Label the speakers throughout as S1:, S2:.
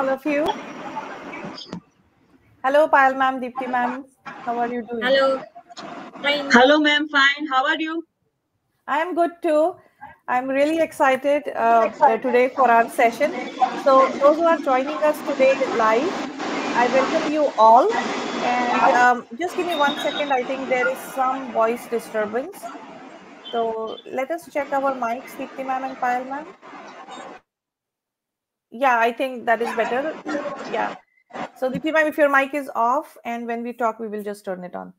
S1: morning, all of you. Hello, Payal ma'am, Deepti ma'am. How are you doing?
S2: Hello. Fine.
S3: Hello, ma'am. Fine. How are you?
S1: I am good too. I'm really excited uh, today for our session. So, those who are joining us today live, I welcome you all. And um, just give me one second. I think there is some voice disturbance. So, let us check our mics, Deepti ma'am and Payal ma'am. Yeah, I think that is better. Yeah. So, Deepti ma'am, if your mic is off and when we talk, we will just turn it on.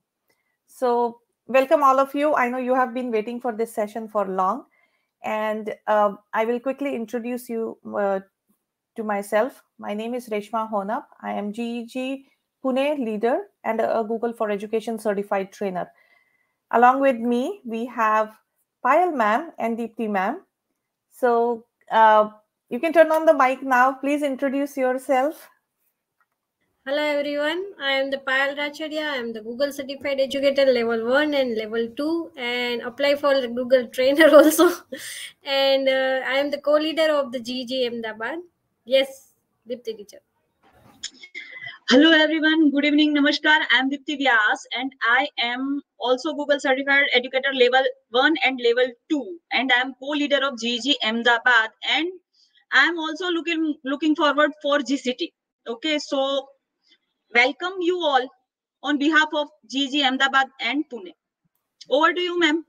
S1: So, welcome all of you. I know you have been waiting for this session for long, and uh, I will quickly introduce you uh, to myself. My name is Reshma Honap. I am GEG Pune leader and a Google for Education certified trainer. Along with me, we have Payal ma'am and Deepti ma'am. So, uh, you can turn on the mic now. Please introduce yourself.
S2: Hello everyone. I am the Payal Racharia. I am the Google Certified Educator level 1 and level 2 and apply for the Google Trainer also. and uh, I am the co-leader of the GG Ahmedabad. Yes, Dipti teacher.
S3: Hello, everyone. Good evening. Namaskar. I am Dipti Vyas and I am also Google Certified Educator level 1 and level 2 and I am co-leader of GG Ahmedabad and I am also looking looking forward for GCT. Okay, so welcome you all on behalf of GG Ahmedabad and Pune. Over to you, ma'am.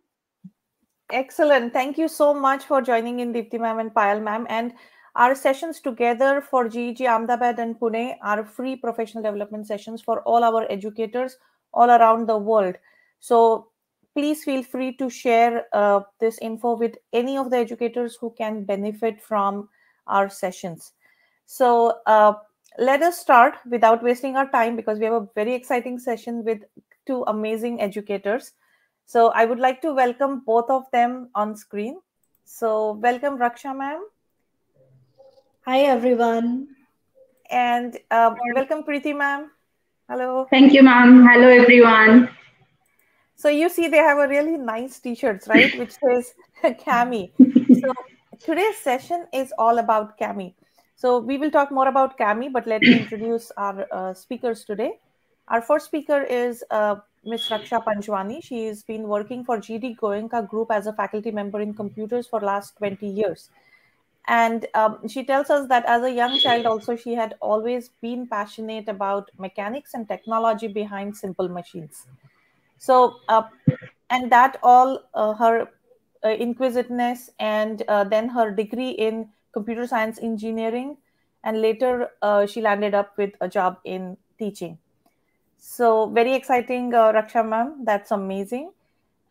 S1: Excellent. Thank you so much for joining in, Deepti ma'am and Payal ma'am. And our sessions together for GG Ahmedabad and Pune are free professional development sessions for all our educators all around the world. So please feel free to share uh, this info with any of the educators who can benefit from our sessions. So uh, let us start without wasting our time because we have a very exciting session with two amazing educators. So I would like to welcome both of them on screen. So welcome Raksha ma'am.
S4: Hi everyone.
S1: And uh, welcome Preeti ma'am. Hello.
S5: Thank you ma'am. Hello everyone.
S1: So you see they have a really nice t-shirts, right? Which says Kami. So today's session is all about Kami. So we will talk more about Kami, but let me introduce our uh, speakers today. Our first speaker is uh, Ms. Raksha Panjwani. She has been working for GD Goenka Group as a faculty member in computers for last 20 years. And um, she tells us that as a young child, also, she had always been passionate about mechanics and technology behind simple machines. So, uh, and that all uh, her inquisitiveness and uh, then her degree in computer science engineering, and later uh, she landed up with a job in teaching. So very exciting, uh, Raksha ma'am. That's amazing.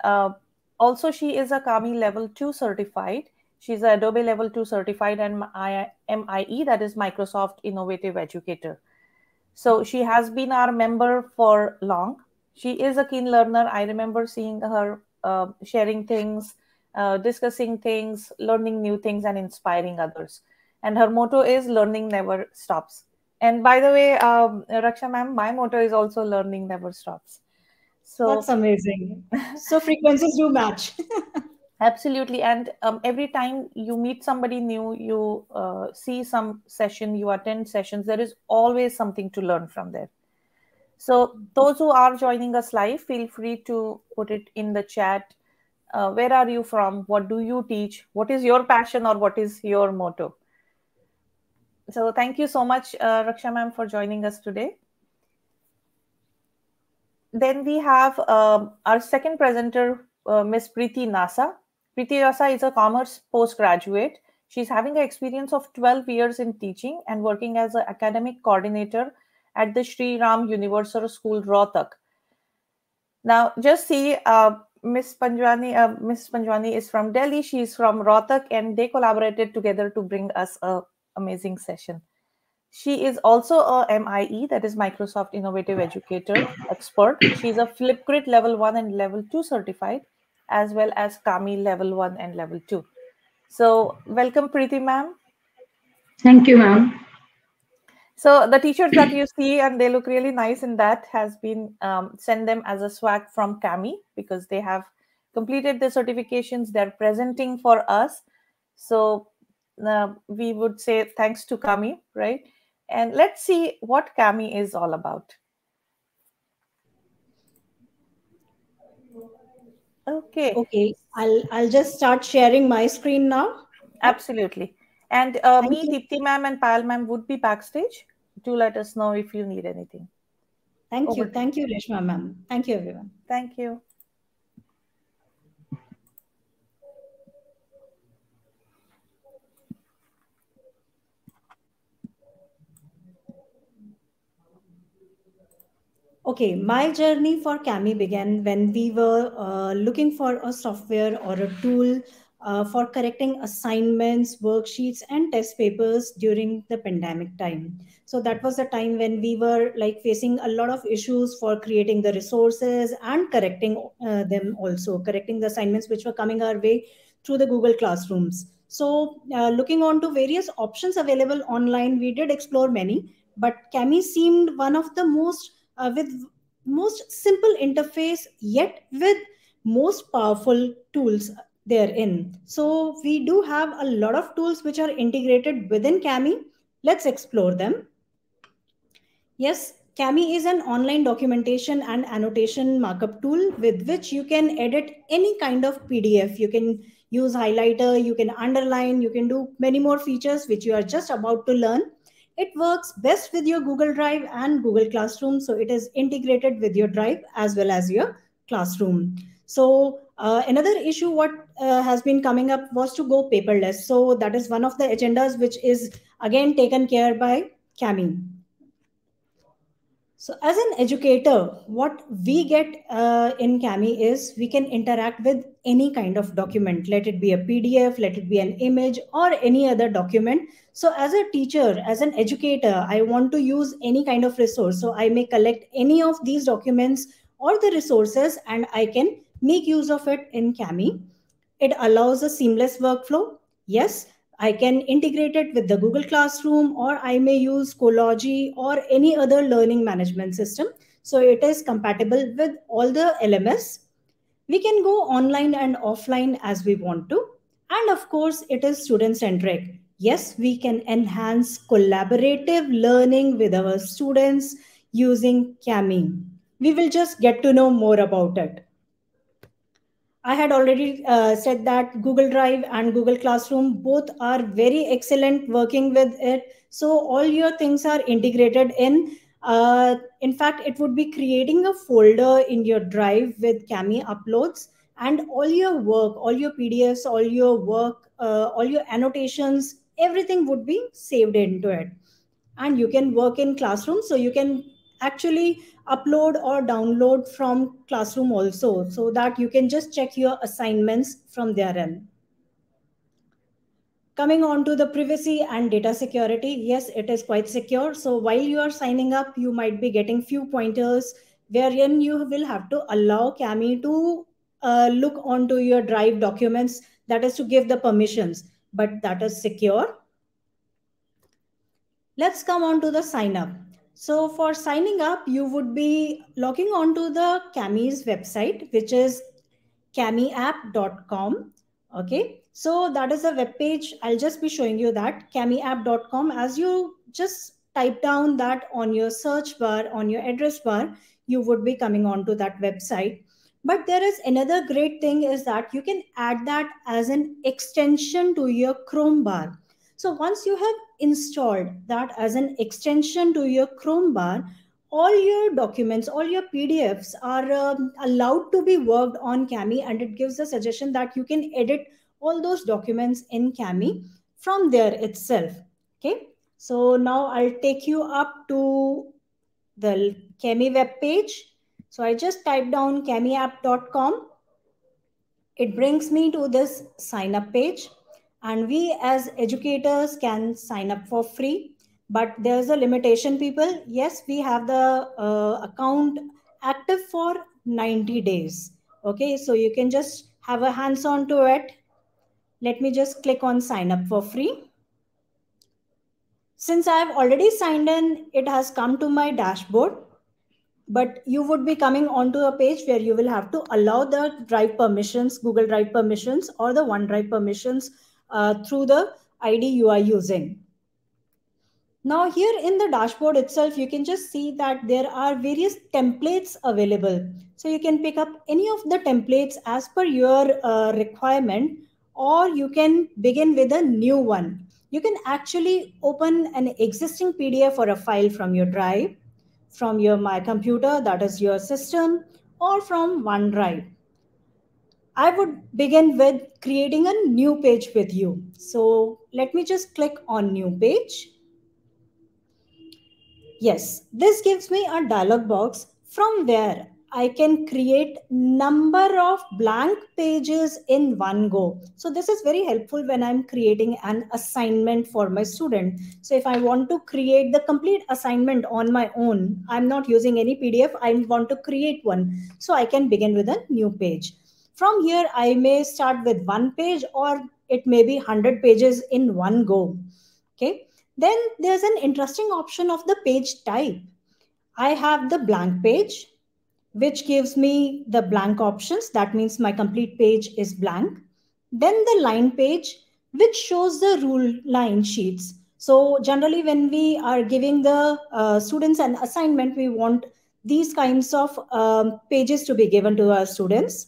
S1: Uh, also, she is a Kami level two certified. She's a Adobe level two certified and MIE, that is Microsoft Innovative Educator. So she has been our member for long. She is a keen learner. I remember seeing her uh, sharing things, uh, discussing things, learning new things, and inspiring others. And her motto is learning never stops. And by the way, um, Raksha ma'am, my motto is also learning never stops.
S4: So that's amazing. So frequencies do match.
S1: absolutely. And um, every time you meet somebody new, you uh, see some session, you attend sessions, there is always something to learn from there. So those who are joining us live, feel free to put it in the chat uh, where are you from? What do you teach? What is your passion or what is your motto? So thank you so much uh, raksha ma'am for joining us today. Then we have uh, our second presenter uh, miss preeti Nassa. Preeti Nassa is a commerce postgraduate. She's having an experience of 12 years in teaching and working as an academic coordinator at the Sri Ram Universal School, Rohtak. Now, just see, uh, Miss Panjwani, uh, Miss Panjwani is from Delhi. She's from Rohtak, and they collaborated together to bring us a amazing session. She is also a MIE, that is Microsoft Innovative Educator expert. She's a Flipgrid level one and level two certified, as well as Kami level one and level two. So, welcome, Preeti ma'am.
S5: Thank you, ma'am.
S1: So the t-shirts that you see and they look really nice in that has been um, send them as a swag from Kami because they have completed the certifications. They're presenting for us. So uh, we would say thanks to Kami, right? and let's see what Kami is all about. Okay.
S4: Okay, I'll I'll just start sharing my screen now.
S1: Absolutely. And uh, me,
S4: you.
S1: Deepti ma'am, and Payal ma'am would be backstage. Do let us know if you need anything.
S4: Thank
S1: Over
S4: you, thank you, Reshma ma'am. Thank you, everyone.
S1: Thank you.
S4: Okay, my journey for Kami began when we were uh, looking for a software or a tool uh, for correcting assignments, worksheets, and test papers during the pandemic time. So that was the time when we were like facing a lot of issues for creating the resources and correcting uh, them also, correcting the assignments which were coming our way through the Google Classrooms. So uh, looking on to various options available online, we did explore many, but Kami seemed one of the most uh, with most simple interface yet with most powerful tools therein so we do have a lot of tools which are integrated within Kami let's explore them yes Kami is an online documentation and annotation markup tool with which you can edit any kind of pdf you can use highlighter you can underline you can do many more features which you are just about to learn it works best with your Google Drive and Google Classroom. So it is integrated with your Drive as well as your Classroom. So uh, another issue what uh, has been coming up was to go paperless. So that is one of the agendas which is again taken care by Kami. So as an educator, what we get uh, in Kami is we can interact with any kind of document, let it be a PDF, let it be an image or any other document. So as a teacher, as an educator, I want to use any kind of resource. So I may collect any of these documents or the resources and I can make use of it in Kami. It allows a seamless workflow. Yes, I can integrate it with the Google Classroom or I may use Schoology or any other learning management system. So it is compatible with all the LMS. We can go online and offline as we want to. And of course, it is student centric. Yes, we can enhance collaborative learning with our students using Kami. We will just get to know more about it. I had already uh, said that Google Drive and Google Classroom both are very excellent working with it. So all your things are integrated in. Uh, in fact, it would be creating a folder in your Drive with Kami uploads and all your work, all your PDFs, all your work, uh, all your annotations, everything would be saved into it. And you can work in Classroom. So you can actually upload or download from classroom also so that you can just check your assignments from their end. Coming on to the privacy and data security yes it is quite secure. So while you are signing up you might be getting few pointers wherein you will have to allow Kami to uh, look onto your drive documents that is to give the permissions but that is secure. Let's come on to the sign up so for signing up, you would be logging onto the Kami's website, which is kamiapp.com. Okay, so that is a web page. I'll just be showing you that kamiapp.com. As you just type down that on your search bar, on your address bar, you would be coming onto that website. But there is another great thing is that you can add that as an extension to your Chrome bar. So once you have installed that as an extension to your Chrome bar, all your documents, all your PDFs are um, allowed to be worked on Kami and it gives a suggestion that you can edit all those documents in Kami from there itself. Okay. So now I'll take you up to the Kami web page. So I just type down kamiapp.com. It brings me to this sign up page and we as educators can sign up for free. But there's a limitation people. Yes we have the uh, account active for 90 days. Okay so you can just have a hands on to it. Let me just click on sign up for free. Since i have already signed in it has come to my dashboard. But you would be coming onto a page where you will have to allow the drive permissions google drive permissions or the onedrive permissions uh, through the ID you are using. Now here in the dashboard itself, you can just see that there are various templates available. So you can pick up any of the templates as per your uh, requirement, or you can begin with a new one. You can actually open an existing PDF or a file from your drive, from your My Computer, that is your system, or from OneDrive. I would begin with creating a new page with you. So let me just click on new page. Yes, this gives me a dialog box from where I can create number of blank pages in one go. So this is very helpful when I'm creating an assignment for my student. So if I want to create the complete assignment on my own, I'm not using any PDF, I want to create one. So I can begin with a new page. From here, I may start with one page or it may be 100 pages in one go. Okay. Then there's an interesting option of the page type. I have the blank page, which gives me the blank options. That means my complete page is blank. Then the line page, which shows the rule line sheets. So generally when we are giving the uh, students an assignment, we want these kinds of um, pages to be given to our students.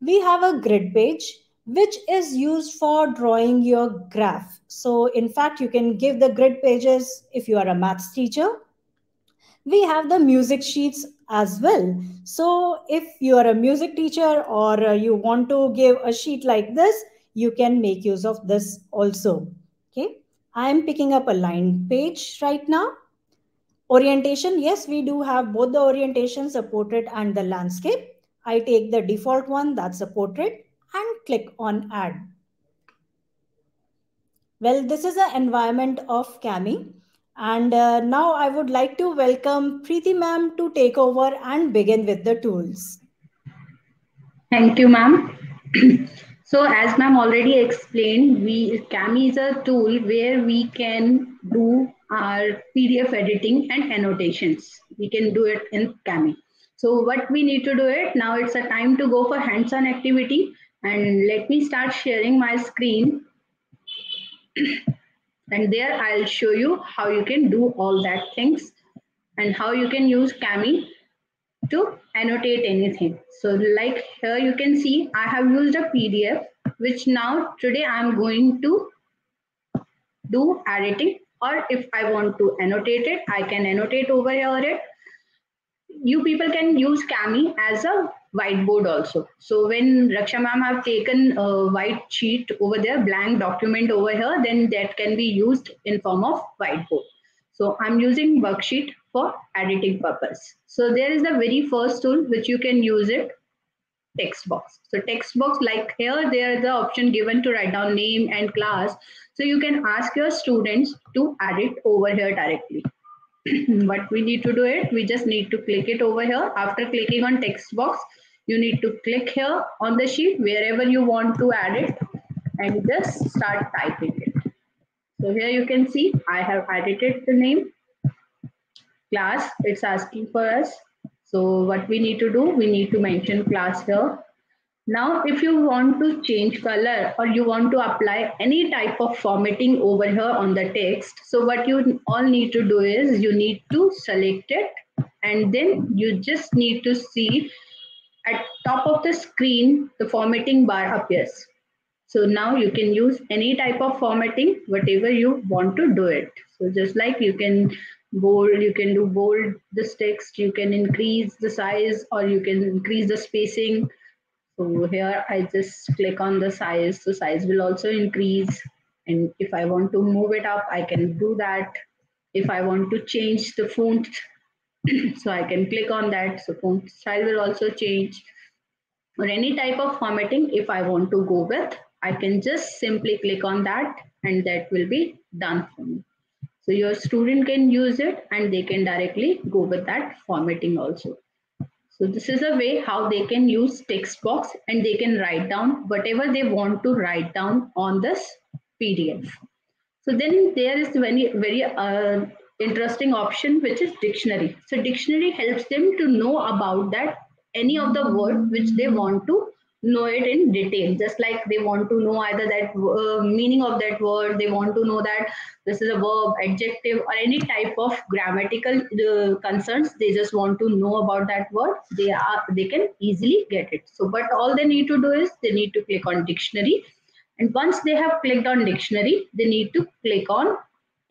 S4: We have a grid page, which is used for drawing your graph. So in fact, you can give the grid pages if you are a maths teacher. We have the music sheets as well. So if you are a music teacher or you want to give a sheet like this, you can make use of this also. Okay. I'm picking up a line page right now. Orientation, yes, we do have both the orientation, the portrait and the landscape. I take the default one, that's a portrait and click on add. Well, this is the environment of Kami. And uh, now I would like to welcome Preeti ma'am to take over and begin with the tools.
S5: Thank you, ma'am. so as ma'am already explained, we Kami is a tool where we can do our PDF editing and annotations. We can do it in Kami. So what we need to do it now, it's a time to go for hands-on activity and let me start sharing my screen and there I'll show you how you can do all that things and how you can use Kami to annotate anything. So like here you can see I have used a PDF which now today I'm going to do editing or if I want to annotate it, I can annotate over here it. You people can use Kami as a whiteboard also. So when Raksha ma'am have taken a white sheet over there, blank document over here, then that can be used in form of whiteboard. So I'm using worksheet for editing purpose. So there is the very first tool which you can use it, text box. So text box like here, there the option given to write down name and class. So you can ask your students to add it over here directly. What we need to do it, we just need to click it over here. After clicking on text box, you need to click here on the sheet wherever you want to add it and just start typing it. So here you can see I have edited the name class. It's asking for us. So what we need to do, we need to mention class here. Now, if you want to change color or you want to apply any type of formatting over here on the text, so what you all need to do is you need to select it and then you just need to see at top of the screen, the formatting bar appears. So now you can use any type of formatting, whatever you want to do it. So just like you can bold, you can do bold this text, you can increase the size or you can increase the spacing. So here I just click on the size. So size will also increase. And if I want to move it up, I can do that. If I want to change the font so I can click on that. So font style will also change or any type of formatting. If I want to go with, I can just simply click on that and that will be done for me. So your student can use it and they can directly go with that formatting also. So this is a way how they can use text box and they can write down whatever they want to write down on this PDF. So then there is very, very uh, interesting option which is dictionary so dictionary helps them to know about that any of the word which they want to know it in detail just like they want to know either that uh, meaning of that word they want to know that this is a verb adjective or any type of grammatical uh, concerns they just want to know about that word they are they can easily get it. So but all they need to do is they need to click on dictionary. And once they have clicked on dictionary they need to click on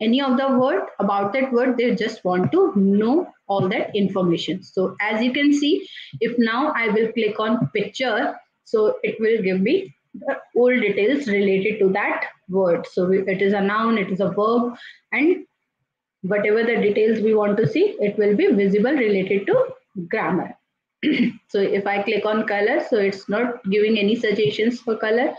S5: any of the word about that word they just want to know all that information. So as you can see if now i will click on picture so it will give me the old details related to that word. So it is a noun, it is a verb, and whatever the details we want to see, it will be visible related to grammar. so if I click on color, so it's not giving any suggestions for color.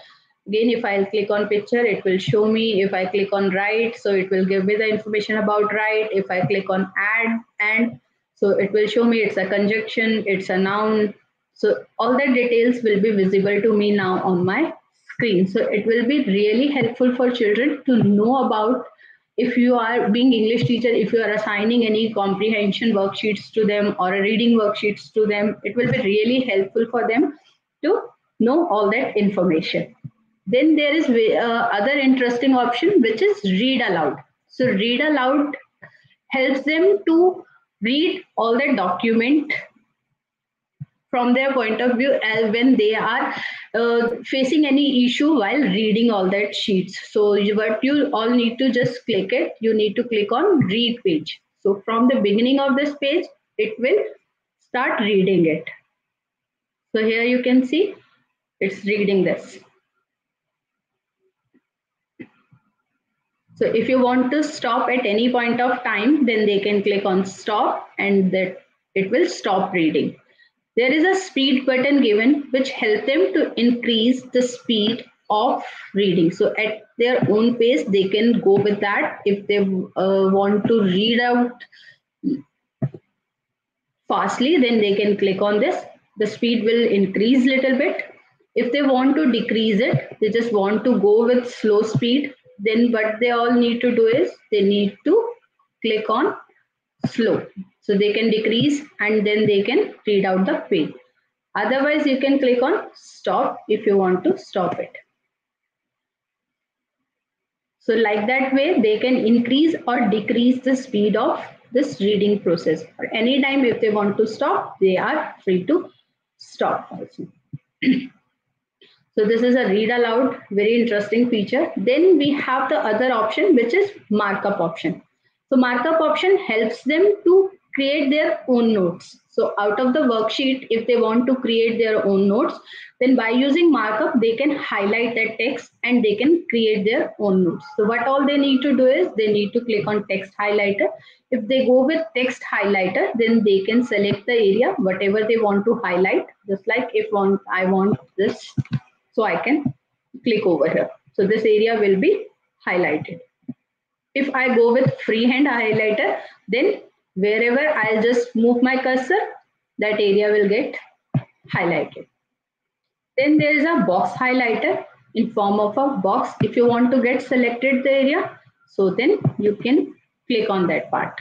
S5: Again, if I click on picture, it will show me. If I click on write, so it will give me the information about write. If I click on add, and so it will show me it's a conjunction, it's a noun, so all the details will be visible to me now on my screen. So it will be really helpful for children to know about if you are being English teacher, if you are assigning any comprehension worksheets to them or reading worksheets to them, it will be really helpful for them to know all that information. Then there is uh, other interesting option, which is read aloud. So read aloud helps them to read all the document from their point of view as when they are uh, facing any issue while reading all that sheets. So you, what you all need to just click it. You need to click on read page. So from the beginning of this page it will start reading it. So here you can see it's reading this. So if you want to stop at any point of time then they can click on stop and that it will stop reading there is a speed button given which help them to increase the speed of reading. So at their own pace, they can go with that. If they uh, want to read out fastly, then they can click on this. The speed will increase little bit. If they want to decrease it, they just want to go with slow speed, then what they all need to do is they need to click on slow. So they can decrease and then they can read out the page. Otherwise, you can click on stop if you want to stop it. So like that way, they can increase or decrease the speed of this reading process. Or anytime if they want to stop, they are free to stop also. so this is a read aloud, very interesting feature. Then we have the other option, which is markup option. So markup option helps them to create their own notes. So out of the worksheet, if they want to create their own notes, then by using markup, they can highlight that text and they can create their own notes. So what all they need to do is they need to click on text highlighter. If they go with text highlighter, then they can select the area, whatever they want to highlight. Just like if want, I want this, so I can click over here. So this area will be highlighted. If I go with freehand highlighter, then wherever I'll just move my cursor, that area will get highlighted. Then there is a box highlighter in form of a box. If you want to get selected the area, so then you can click on that part.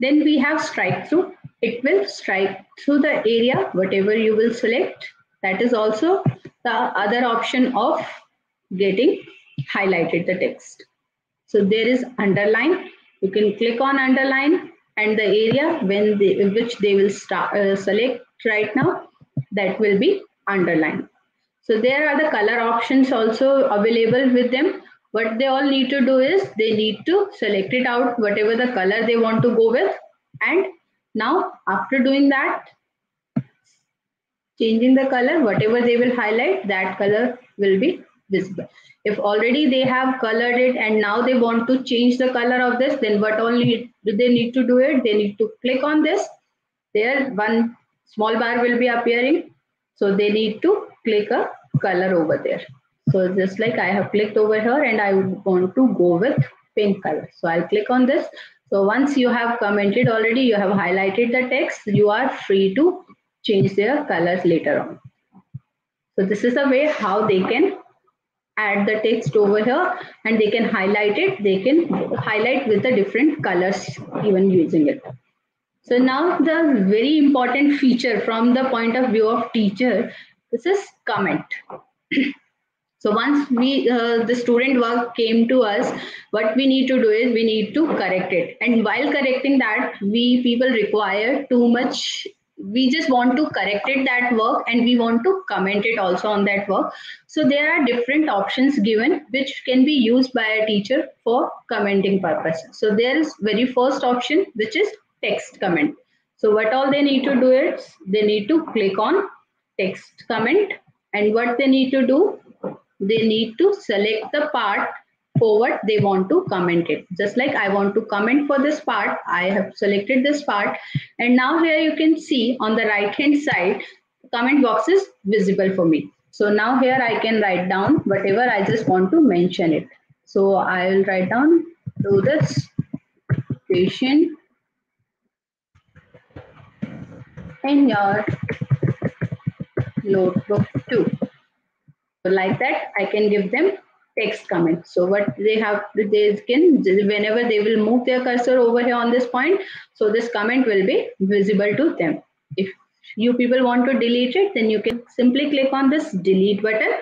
S5: Then we have strike through. It will strike through the area, whatever you will select. That is also the other option of getting highlighted the text. So there is underline. You can click on underline and the area when they, which they will start uh, select right now that will be underlined. So there are the color options also available with them. What they all need to do is they need to select it out whatever the color they want to go with. And now after doing that changing the color whatever they will highlight that color will be visible if already they have colored it and now they want to change the color of this then what only do they need to do it? They need to click on this. There one small bar will be appearing. So they need to click a color over there. So just like i have clicked over here and i want to go with pink color. So i'll click on this. So once you have commented already you have highlighted the text you are free to change their colors later on. So this is a way how they can add the text over here and they can highlight it they can highlight with the different colors even using it so now the very important feature from the point of view of teacher This is comment. so once we uh, the student work came to us, what we need to do is we need to correct it. And while correcting that, we people require too much we just want to correct it that work and we want to comment it also on that work. So there are different options given which can be used by a teacher for commenting purpose so there is very first option which is text comment. So what all they need to do is they need to click on text comment and what they need to do they need to select the part for what they want to comment it. Just like I want to comment for this part, I have selected this part. And now here you can see on the right hand side, comment box is visible for me. So now here I can write down whatever I just want to mention it. So I will write down do this patient in your notebook too. So like that, I can give them text comment. So what they have, they can, whenever they will move their cursor over here on this point, so this comment will be visible to them. If you people want to delete it, then you can simply click on this delete button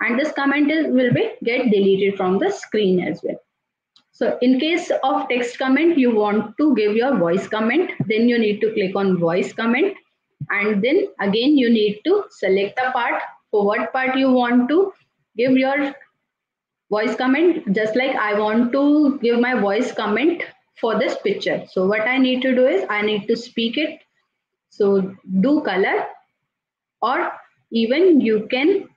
S5: and this comment is, will be get deleted from the screen as well. So in case of text comment, you want to give your voice comment, then you need to click on voice comment. And then again, you need to select the part for what part you want to give your voice comment just like I want to give my voice comment for this picture. So what I need to do is I need to speak it. So do color or even you can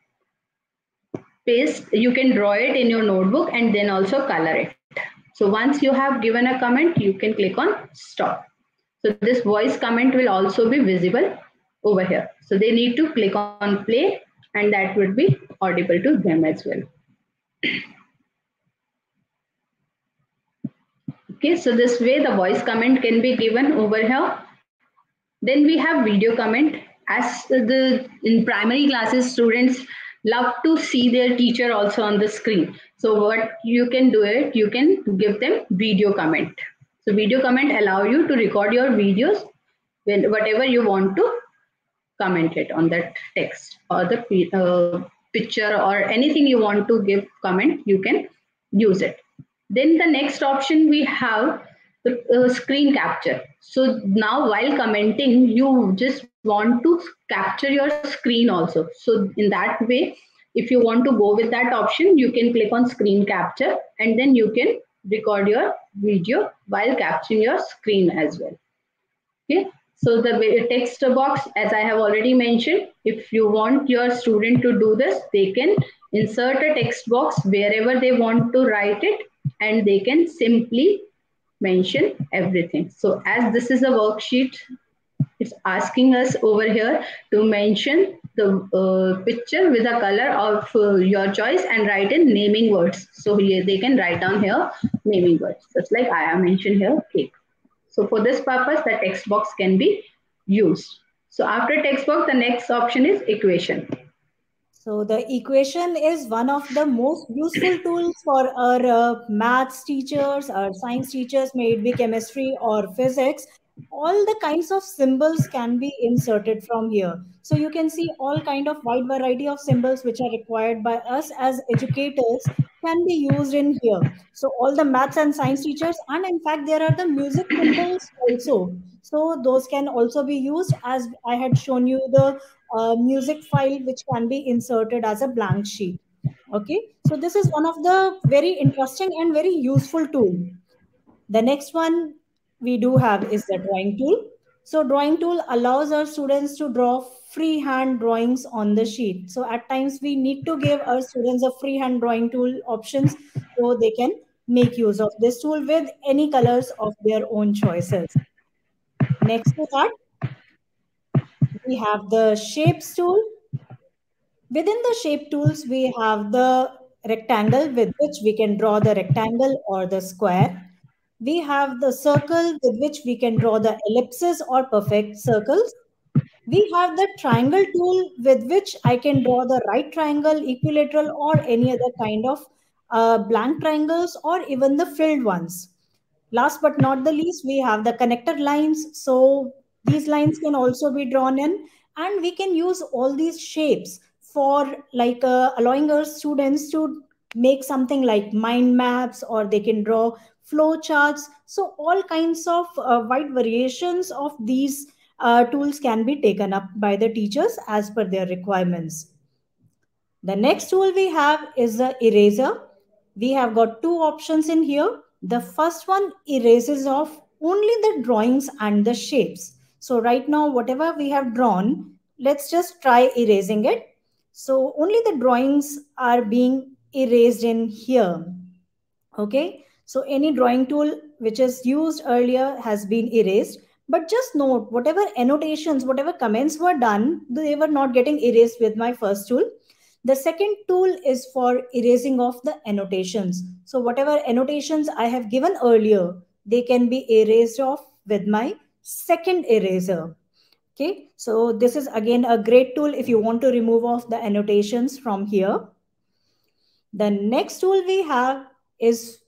S5: paste, you can draw it in your notebook and then also color it. So once you have given a comment, you can click on stop. So this voice comment will also be visible over here. So they need to click on play and that would be audible to them as well. Okay, so this way the voice comment can be given over here. Then we have video comment. As the in primary classes, students love to see their teacher also on the screen. So what you can do it, you can give them video comment. So video comment allow you to record your videos when whatever you want to comment it on that text or the uh, picture or anything you want to give comment, you can use it. Then the next option we have the uh, screen capture. So now while commenting, you just want to capture your screen also. So in that way, if you want to go with that option, you can click on screen capture and then you can record your video while capturing your screen as well. Okay. So the text box, as I have already mentioned, if you want your student to do this, they can insert a text box wherever they want to write it and they can simply mention everything. So as this is a worksheet, it's asking us over here to mention the uh, picture with a color of uh, your choice and write in naming words. So here they can write down here naming words, just like I have mentioned here cake. So for this purpose, the text box can be used. So after text box, the next option is equation.
S4: So the equation is one of the most useful tools for our uh, maths teachers, our science teachers, may it be chemistry or physics. All the kinds of symbols can be inserted from here. So you can see all kind of wide variety of symbols which are required by us as educators can be used in here. So all the maths and science teachers, and in fact, there are the music symbols also. So those can also be used as I had shown you the uh, music file which can be inserted as a blank sheet. Okay, so this is one of the very interesting and very useful tool. The next one we do have is the drawing tool. So drawing tool allows our students to draw freehand drawings on the sheet. So at times we need to give our students a freehand drawing tool options so they can make use of this tool with any colors of their own choices. Next to that, we have the shapes tool. Within the shape tools, we have the rectangle with which we can draw the rectangle or the square. We have the circle with which we can draw the ellipses or perfect circles. We have the triangle tool with which I can draw the right triangle, equilateral, or any other kind of uh, blank triangles or even the filled ones. Last but not the least, we have the connector lines. So these lines can also be drawn in and we can use all these shapes for like uh, allowing our students to make something like mind maps or they can draw flow charts so all kinds of uh, wide variations of these uh, tools can be taken up by the teachers as per their requirements. The next tool we have is the eraser. We have got two options in here. The first one erases off only the drawings and the shapes. So right now whatever we have drawn let's just try erasing it. So only the drawings are being erased in here. Okay so any drawing tool which is used earlier has been erased. But just note whatever annotations whatever comments were done they were not getting erased with my first tool. The second tool is for erasing of the annotations. So whatever annotations i have given earlier they can be erased off with my second eraser. Okay? So this is again a great tool if you want to remove off the annotations from here. The next tool we have is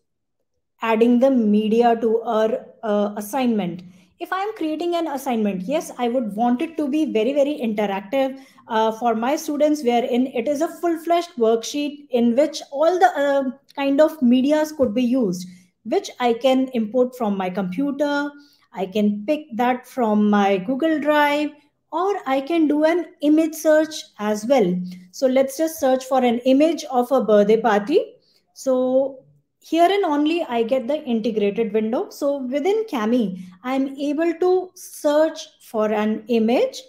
S4: adding the media to our uh, assignment if i'm creating an assignment yes i would want it to be very very interactive uh, for my students wherein it is a full-fledged worksheet in which all the uh, kind of medias could be used which i can import from my computer I can pick that from my Google Drive or I can do an image search as well. So let's just search for an image of a birthday party. So here and only I get the integrated window. So within Kami, I'm able to search for an image.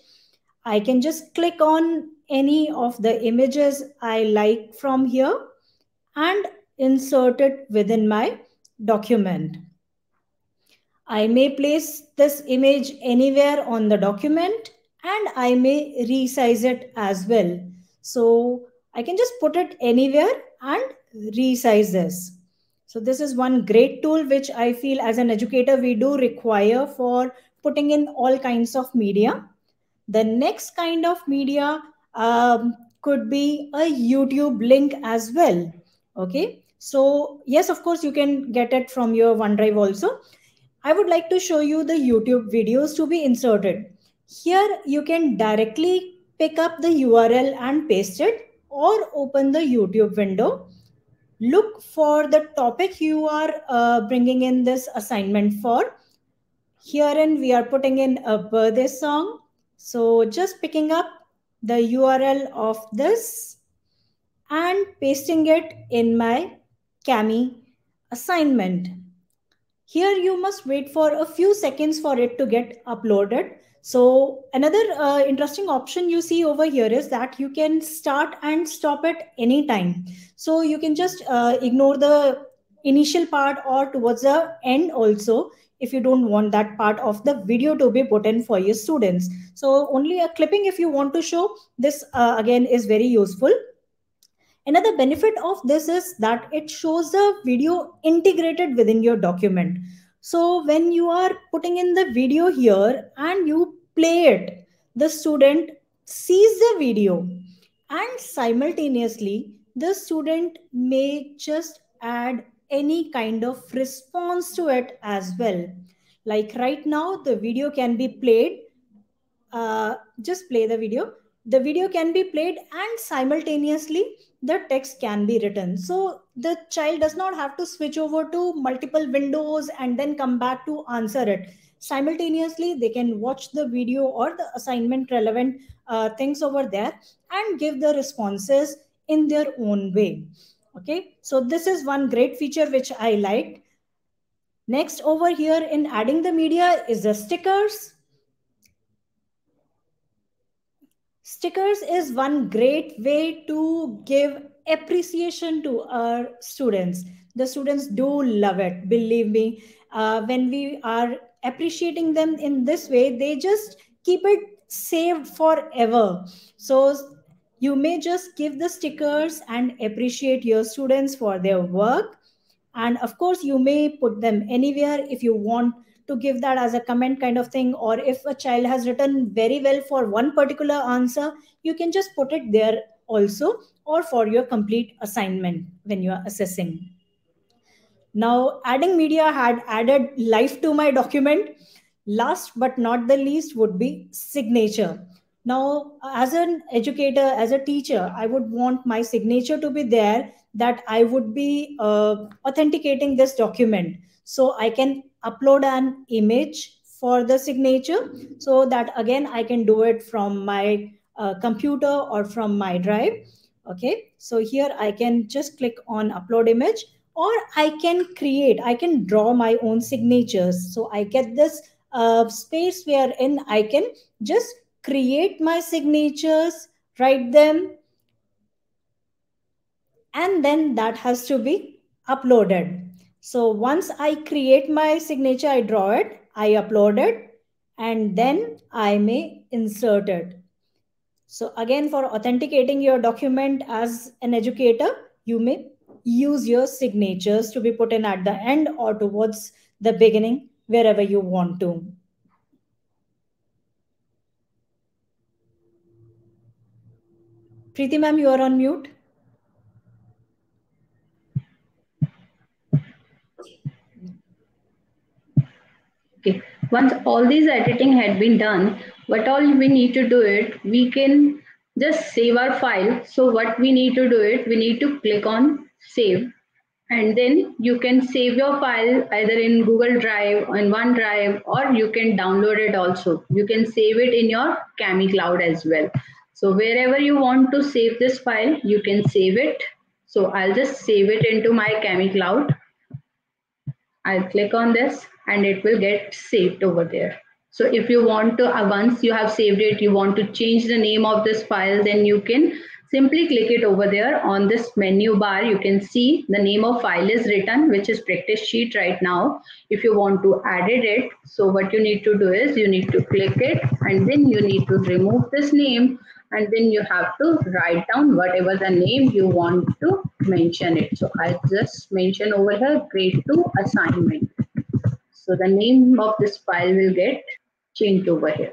S4: I can just click on any of the images I like from here and insert it within my document. I may place this image anywhere on the document and I may resize it as well. So I can just put it anywhere and resize this. So this is one great tool which I feel as an educator we do require for putting in all kinds of media. The next kind of media um, could be a YouTube link as well. Okay. So yes, of course, you can get it from your OneDrive also. I would like to show you the YouTube videos to be inserted. Here you can directly pick up the URL and paste it or open the YouTube window. Look for the topic you are uh, bringing in this assignment for. Herein we are putting in a birthday song. So just picking up the URL of this and pasting it in my Kami assignment. Here you must wait for a few seconds for it to get uploaded. So another uh, interesting option you see over here is that you can start and stop at any time. So you can just uh, ignore the initial part or towards the end also if you don't want that part of the video to be put in for your students. So only a clipping if you want to show this uh, again is very useful. Another benefit of this is that it shows the video integrated within your document. So when you are putting in the video here and you play it, the student sees the video and simultaneously the student may just add any kind of response to it as well. Like right now, the video can be played. Uh, just play the video. The video can be played and simultaneously the text can be written. So the child does not have to switch over to multiple windows and then come back to answer it. Simultaneously, they can watch the video or the assignment relevant uh, things over there and give the responses in their own way. Okay, so this is one great feature which I liked. Next over here in adding the media is the stickers. Stickers is one great way to give appreciation to our students. The students do love it, believe me. Uh, when we are appreciating them in this way, they just keep it saved forever. So you may just give the stickers and appreciate your students for their work. And of course, you may put them anywhere if you want to give that as a comment kind of thing or if a child has written very well for one particular answer you can just put it there also or for your complete assignment when you are assessing. Now adding media had added life to my document. Last but not the least would be signature. Now as an educator as a teacher i would want my signature to be there that i would be uh, authenticating this document. So i can upload an image for the signature so that again i can do it from my uh, computer or from my drive. Okay? So here i can just click on upload image or i can create i can draw my own signatures. So i get this uh, space wherein i can just create my signatures write them and then that has to be uploaded so once i create my signature i draw it i upload it and then i may insert it so again, for authenticating your document as an educator, you may use your signatures to be put in at the end or towards the beginning, wherever you want to. Preeti ma'am, you are on mute.
S5: Okay. Once all these editing had been done, what all we need to do it, we can just save our file. So what we need to do it, we need to click on save and then you can save your file either in Google Drive in OneDrive or you can download it also. You can save it in your Kami Cloud as well. So wherever you want to save this file, you can save it. So I'll just save it into my Kami Cloud. I'll click on this and it will get saved over there. So if you want to, uh, once you have saved it, you want to change the name of this file, then you can simply click it over there on this menu bar. You can see the name of file is written, which is practice sheet right now. If you want to edit it, so what you need to do is you need to click it and then you need to remove this name and then you have to write down whatever the name you want to mention it. So I'll just mention over here grade 2 assignment. So the name of this file will get changed over here.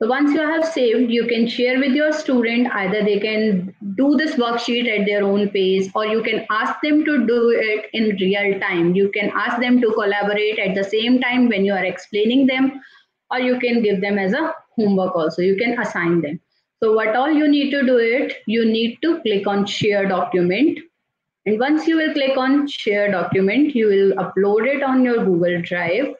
S5: So once you have saved, you can share with your student. Either they can do this worksheet at their own pace or you can ask them to do it in real time. You can ask them to collaborate at the same time when you are explaining them or you can give them as a homework also. You can assign them. So what all you need to do it, you need to click on share document. And once you will click on share document, you will upload it on your Google Drive.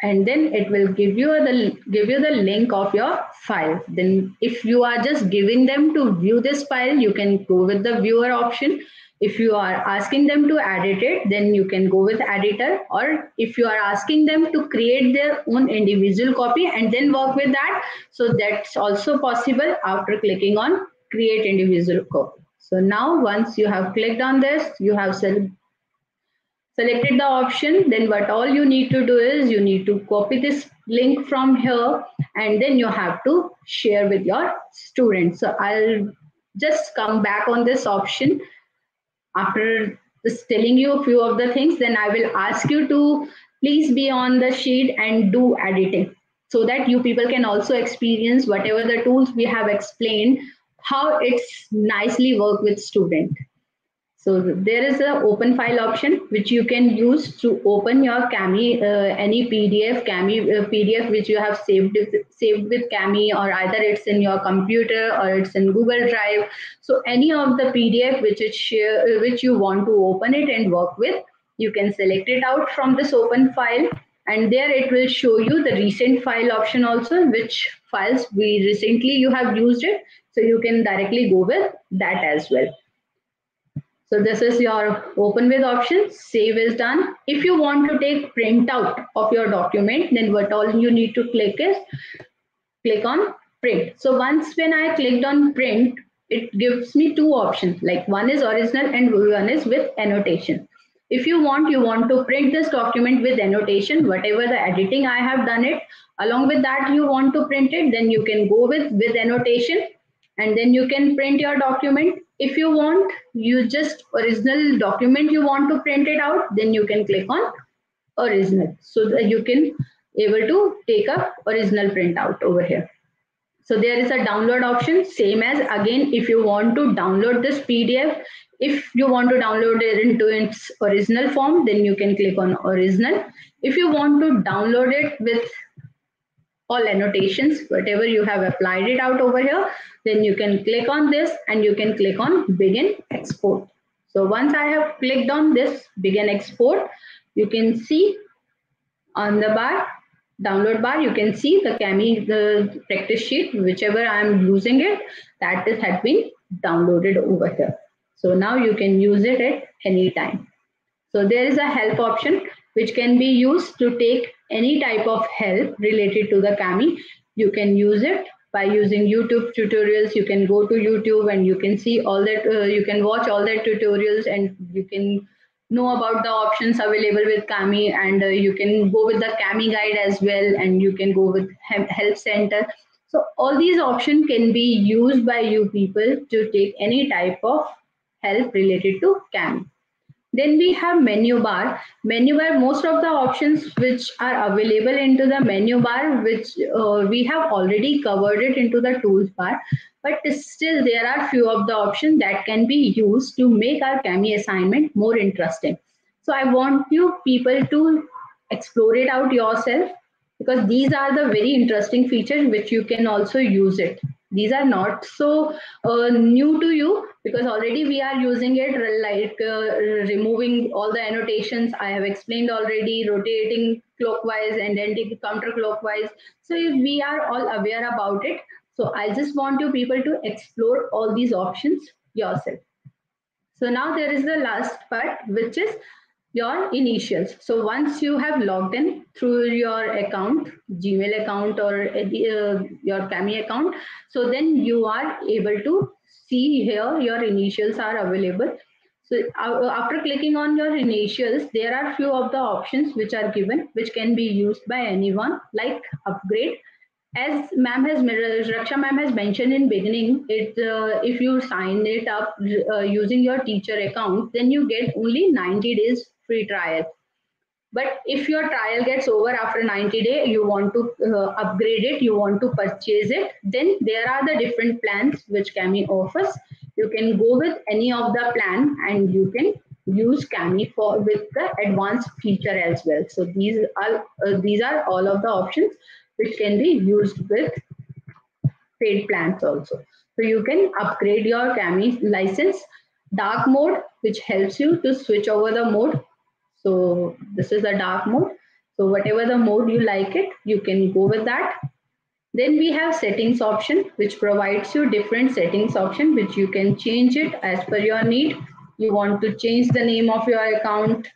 S5: And then it will give you the give you the link of your file. Then if you are just giving them to view this file you can go with the viewer option if you are asking them to edit it then you can go with editor. Or if you are asking them to create their own individual copy and then work with that so that's also possible after clicking on create individual copy. So now once you have clicked on this you have selected the option, then what all you need to do is you need to copy this link from here and then you have to share with your students. So I'll just come back on this option after just telling you a few of the things, then I will ask you to please be on the sheet and do editing so that you people can also experience whatever the tools we have explained, how it's nicely work with student. So there is a open file option which you can use to open your Kami uh, any PDF Kami uh, PDF which you have saved saved with Kami or either it's in your computer or it's in Google Drive. So any of the PDF which share, uh, which you want to open it and work with, you can select it out from this open file. And there it will show you the recent file option also which files we recently you have used it. So you can directly go with that as well so this is your open with option. Save is done. If you want to take printout of your document, then what all you need to click is click on print. So once when I clicked on print, it gives me two options. Like one is original and one is with annotation. If you want, you want to print this document with annotation, whatever the editing I have done it. Along with that, you want to print it, then you can go with with annotation and then you can print your document. If you want you just original document you want to print it out then you can click on original. So that you can able to take a original printout over here. So there is a download option same as again if you want to download this pdf if you want to download it into its original form then you can click on original. If you want to download it with all annotations, whatever you have applied it out over here, then you can click on this and you can click on begin export. So once I have clicked on this begin export, you can see on the bar, download bar, you can see the Kami, the practice sheet, whichever I'm using it, that is, had been downloaded over here. So now you can use it at any time. So there is a help option which can be used to take any type of help related to the Kami. You can use it by using YouTube tutorials. You can go to YouTube and you can see all that, uh, you can watch all the tutorials and you can know about the options available with Kami and uh, you can go with the Kami guide as well and you can go with help center. So all these options can be used by you people to take any type of help related to Kami. Then we have menu bar. Menu bar, most of the options which are available into the menu bar, which uh, we have already covered it into the tools bar. But still there are few of the options that can be used to make our Kami assignment more interesting. So I want you people to explore it out yourself because these are the very interesting features which you can also use it these are not so uh, new to you because already we are using it like uh, removing all the annotations i have explained already rotating clockwise and ending counterclockwise so if we are all aware about it so i just want you people to explore all these options yourself so now there is the last part which is your initials. So once you have logged in through your account, Gmail account or uh, your Kami account, so then you are able to see here your initials are available. So uh, after clicking on your initials, there are few of the options which are given, which can be used by anyone like upgrade. As ma'am has, Raksha ma'am has mentioned in beginning, it uh, if you sign it up uh, using your teacher account, then you get only 90 days free trial but if your trial gets over after 90 days you want to uh, upgrade it you want to purchase it then there are the different plans which kami offers. You can go with any of the plan and you can use kami for with the advanced feature as well. So these are uh, these are all of the options which can be used with paid plans also. So you can upgrade your kami license dark mode which helps you to switch over the mode so this is a dark mode. So whatever the mode you like it, you can go with that. Then we have settings option, which provides you different settings option, which you can change it as per your need. You want to change the name of your account.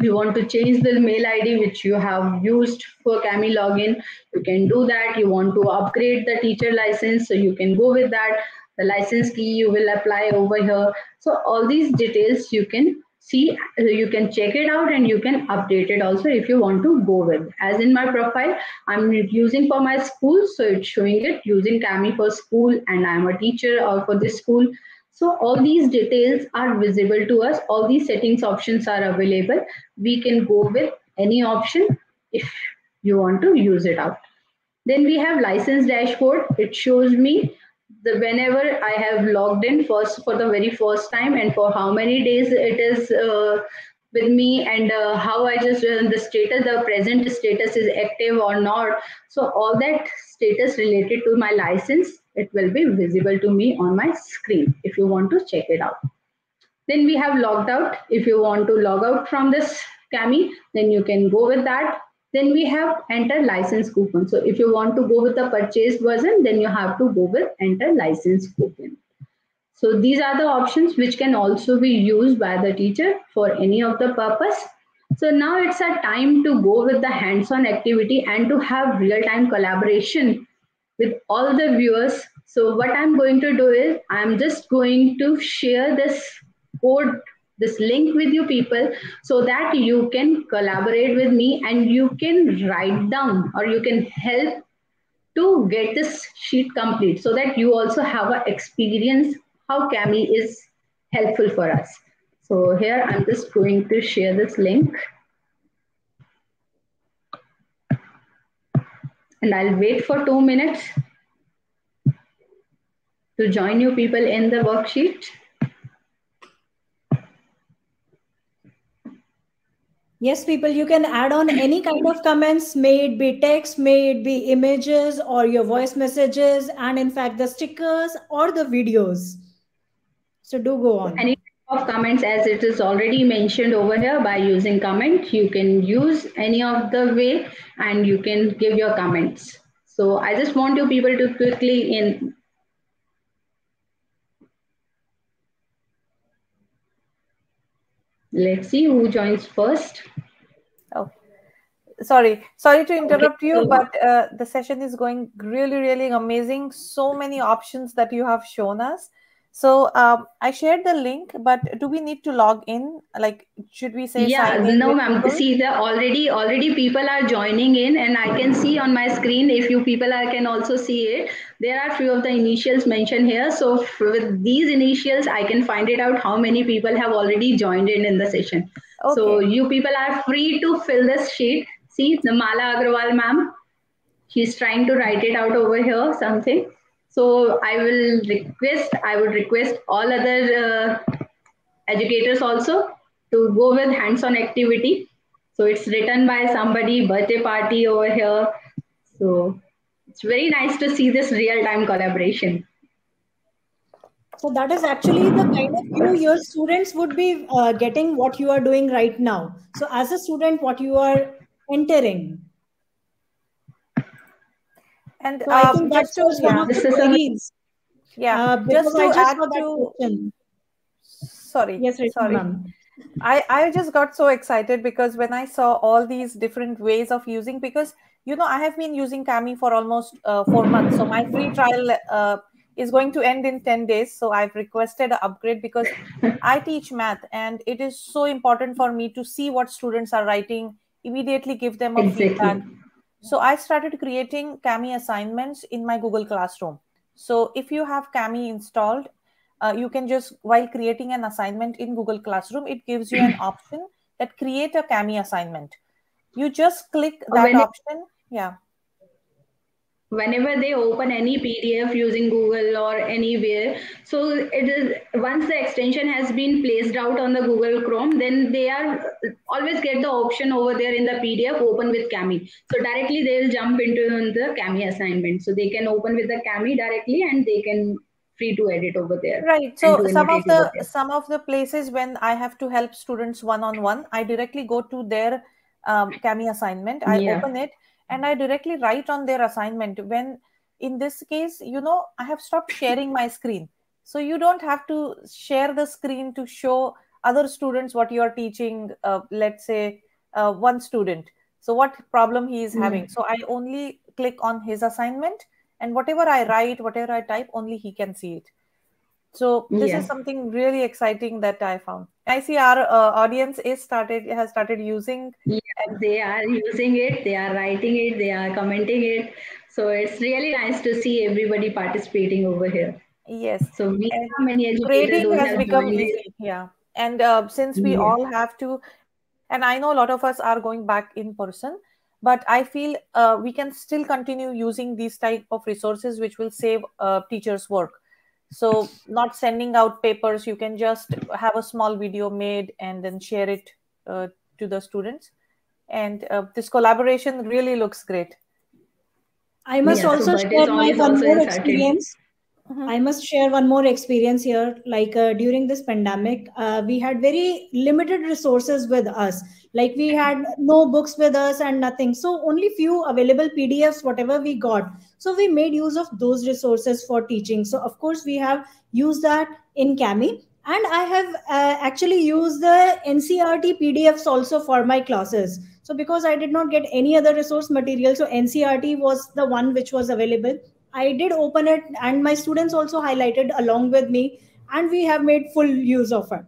S5: You want to change the mail ID which you have used for Kami login. You can do that. You want to upgrade the teacher license. So you can go with that. The license key you will apply over here. So all these details you can see uh, you can check it out and you can update it also if you want to go with. As in my profile i'm using for my school so it's showing it using kami for school and i'm a teacher or for this school. So all these details are visible to us. All these settings options are available. We can go with any option if you want to use it out. Then we have license dashboard. It shows me the whenever I have logged in first for the very first time and for how many days it is uh, with me and uh, how I just uh, the status, the present status is active or not. So all that status related to my license, it will be visible to me on my screen if you want to check it out. Then we have logged out. If you want to log out from this Kami, then you can go with that. Then we have enter license coupon. So if you want to go with the purchased version, then you have to go with enter license coupon. So these are the options which can also be used by the teacher for any of the purpose. So now it's a time to go with the hands-on activity and to have real-time collaboration with all the viewers. So what I'm going to do is I'm just going to share this code this link with you people so that you can collaborate with me and you can write down or you can help to get this sheet complete so that you also have an experience how Kami is helpful for us. So here I'm just going to share this link. And I'll wait for two minutes to join you people in the worksheet.
S4: Yes, people, you can add on any kind of comments, may it be text, may it be images or your voice messages, and in fact, the stickers or the videos. So do go on.
S5: Any of comments as it is already mentioned over here by using comment, you can use any of the way and you can give your comments. So I just want you people to quickly in Let's see who joins first.
S1: Oh, sorry, sorry to interrupt okay. you, but uh, the session is going really, really amazing. So many options that you have shown us. So um, I shared the link, but do we need to log in? Like, should we say?
S5: Yeah, no, ma'am. See, the already already people are joining in, and I can see on my screen. If you people are can also see it. There are few of the initials mentioned here. So with these initials, I can find it out how many people have already joined in in the session. Okay. So you people are free to fill this sheet. See, the Mala Agrawal ma'am, she's trying to write it out over here. Something. So I will request, I would request all other uh, educators also to go with hands-on activity. So it's written by somebody, birthday party over here. So it's very nice to see this real-time collaboration.
S4: So that is actually the kind of view your students would be uh, getting what you are doing right now. So as a student, what you are entering.
S1: And so I think that's just yeah, one of the queries. Yeah, uh, just to just add to. Question. Sorry.
S4: Yes, right,
S1: sorry. I, I just got so excited because when I saw all these different ways of using, because you know I have been using Kami for almost uh, four months, so my free trial uh, is going to end in 10 days so i've requested an upgrade because i teach math and it is so important for me to see what students are writing immediately give them a exactly. feedback so I started creating Kami assignments in my Google Classroom. So if you have Kami installed, uh, you can just, while creating an assignment in Google Classroom, it gives you an option that create a Kami assignment. You just click that option. Yeah.
S5: Whenever they open any pdf using google or anywhere so it is once the extension has been placed out on the google chrome then they are always get the option over there in the pdf open with kami so directly they will jump into the kami assignment. So they can open with the kami directly and they can free to edit over there
S1: right. So some of the some of the places when i have to help students one on one i directly go to their um, kami assignment. I yeah. open it and i directly write on their assignment when in this case you know i have stopped sharing my screen. So you don't have to share the screen to show other students what you are teaching uh, let's say uh, one student. So what problem he is mm having. So i only click on his assignment and whatever i write whatever i type only he can see it so this yeah. is something really exciting that i found. I see our uh, audience is started has started using
S5: yeah, they are using it they are writing it they are commenting it. So it's really nice to see everybody participating over here.
S1: Yes.
S5: So we and have many
S1: grading has become easy yeah. And uh, since we yeah. all have to and i know a lot of us are going back in person but i feel uh, we can still continue using these type of resources which will save uh, teachers work so not sending out papers you can just have a small video made and then share it uh, to the students. And uh, this collaboration really looks great.
S4: I must yeah, also so share my one more experience mm-hmm. i must share one more experience here. Like uh, during this pandemic uh, we had very limited resources with us. Like we had no books with us and nothing. So only few available pdfs whatever we got. So we made use of those resources for teaching. So of course we have used that in kami and i have uh, actually used the ncert pdfs also for my classes. So because i did not get any other resource material so ncert was the one which was available i did open it and my students also highlighted along with me and we have made full use of it.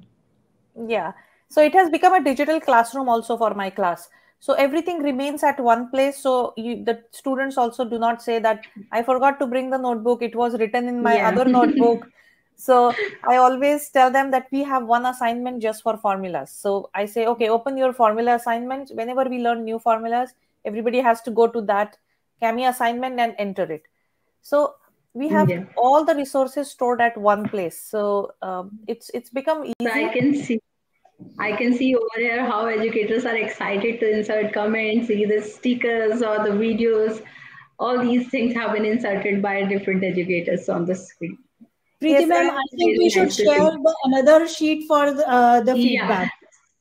S1: Yeah. So it has become a digital classroom also for my class. So everything remains at one place. So you, the students also do not say that i forgot to bring the notebook. It was written in my yeah. other notebook. So i always tell them that we have one assignment just for formulas. So i say okay open your formula assignment. Whenever we learn new formulas everybody has to go to that kami assignment and enter it so we have yeah. all the resources stored at one place so um, it's it's become easy
S5: i can see I can see over here how educators are excited to insert comments, see the stickers or the videos. All these things have been inserted by different educators on the screen.
S4: Preeti
S1: Yes,
S4: ma'am,
S1: I-
S4: I think we should share the, another sheet for the, uh, the feedback.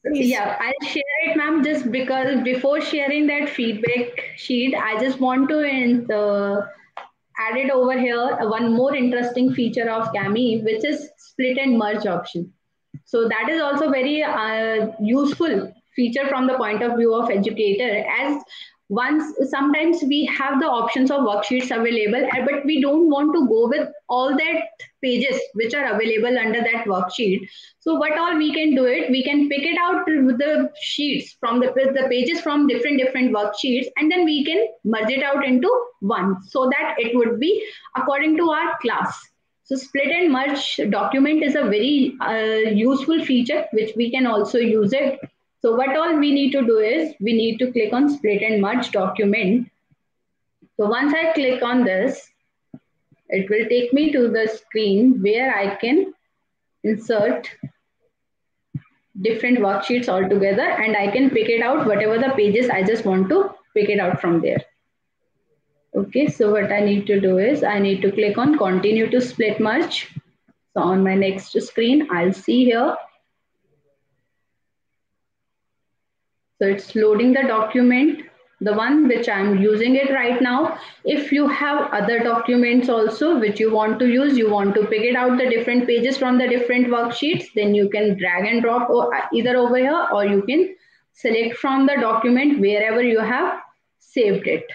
S4: Please.
S5: Yeah, I'll share it, ma'am, just because before sharing that feedback sheet, I just want to uh, add it over here one more interesting feature of Kami, which is split and merge option. So that is also very uh, useful feature from the point of view of educator as once sometimes we have the options of worksheets available but we don't want to go with all that pages which are available under that worksheet. So what all we can do it we can pick it out with the sheets from the the pages from different different worksheets and then we can merge it out into one so that it would be according to our class. So split and merge document is a very uh, useful feature which we can also use it so what all we need to do is we need to click on split and merge document. So once I click on this, it will take me to the screen where I can insert different worksheets all together and I can pick it out whatever the pages I just want to pick it out from there. Okay, so what I need to do is I need to click on continue to split merge. So on my next screen, I'll see here So it's loading the document, the one which I'm using it right now. If you have other documents also which you want to use, you want to pick it out the different pages from the different worksheets, then you can drag and drop or either over here or you can select from the document wherever you have saved it.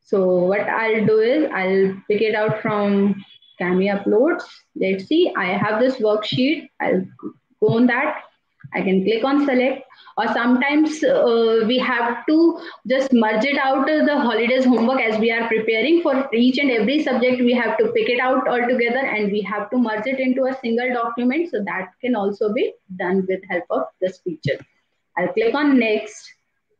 S5: So what I'll do is I'll pick it out from Kami uploads. Let's see, I have this worksheet. I'll go on that. I can click on select. Or sometimes uh, we have to just merge it out of the holidays homework as we are preparing for each and every subject. We have to pick it out all together and we have to merge it into a single document. So that can also be done with help of this feature. I'll click on next.